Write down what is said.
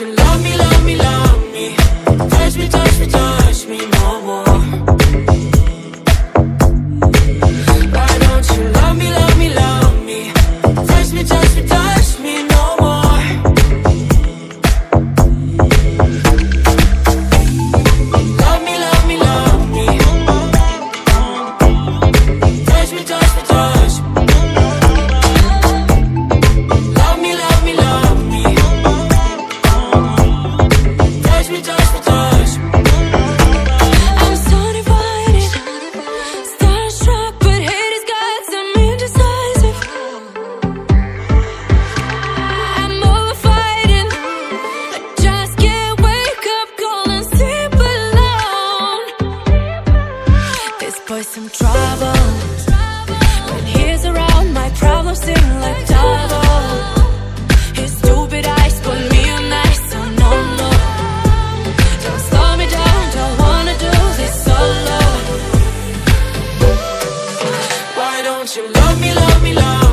you love me for some trouble. When he's around, my problems seem like double. His stupid eyes put me on ice, so no more. Don't slow me down, don't wanna do this solo. Why don't you love me, love me, love me?